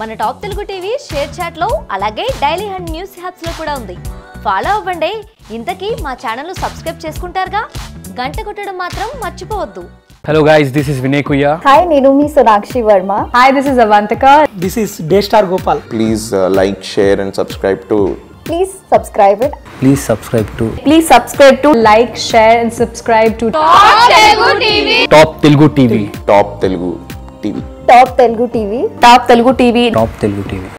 మన top Telugu TV share చాట్లో అలాగే డైలీ హండ్ న్యూస్ యాప్స్లో కూడా ఉంది. ఫాలో అవ్వండి. ఇంతకీ మా ఛానల్ సబ్స్క్రైబ్ చేసుకుంటారుగా? గంట కొట్టడం మాత్రం మర్చిపోవద్దు. Hello guys this is Vinay కుయ్య hi నేను మీ Sonakshi Varma. Hi this is Avantaka. This is day star Gopal please like share and subscribe to please subscribe it please subscribe to please subscribe to like share and subscribe to top Telugu TV top Telugu TV top Telugu TV. Top Telugu TV. Top Telugu TV. Top Telugu TV.